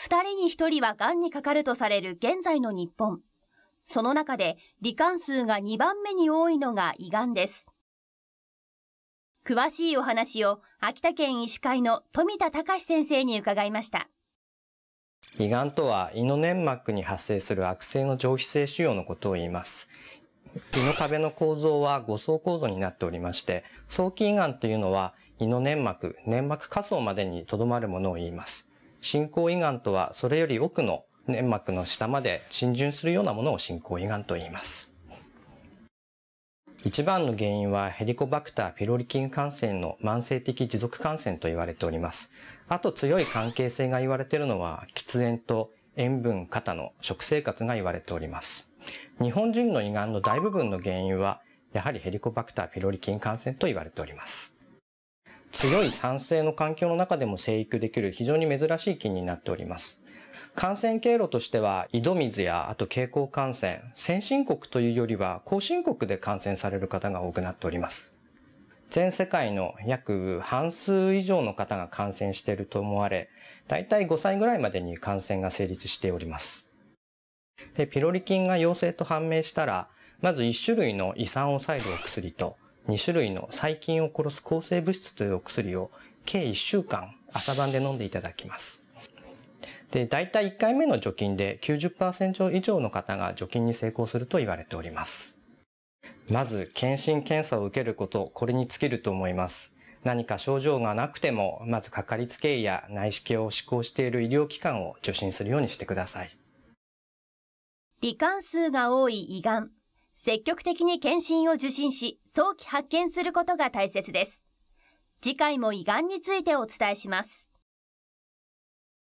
2人に1人は癌にかかるとされる現在の日本。その中で罹患数が2番目に多いのが胃がんです。詳しいお話を秋田県医師会の富田隆先生に伺いました。胃がんとは胃の粘膜に発生する悪性の上皮性腫瘍のことを言います。胃の壁の構造は5層構造になっておりまして、早期胃がんというのは胃の粘膜、粘膜下層までにとどまるものを言います。進行胃がんとはそれより奥の粘膜の下まで浸潤するようなものを進行胃がんと言います。一番の原因はヘリコバクターピロリ菌感染の慢性的持続感染と言われております。あと強い関係性が言われているのは喫煙と塩分過多の食生活が言われております。日本人の胃がんの大部分の原因はやはりヘリコバクターピロリ菌感染と言われております。強い酸性の環境の中でも生育できる非常に珍しい菌になっております。感染経路としては、井戸水や、あと経口感染、先進国というよりは後進国で感染される方が多くなっております。全世界の約半数以上の方が感染していると思われ、だいたい5歳ぐらいまでに感染が成立しております。で、ピロリ菌が陽性と判明したら、まず1種類の胃酸を抑えるお薬と、2種類の細菌を殺す抗生物質というお薬を計1週間朝晩で飲んでいただきます。で、大体1回目の除菌で90%以上の方が除菌に成功すると言われております。まず、検診検査を受けること、これに尽きると思います。何か症状がなくても、まずかかりつけ医や内視鏡を施行している医療機関を受診するようにしてください。罹患数が多い胃がん。積極的に検診を受診し、早期発見することが大切です。次回も胃がんについてお伝えします。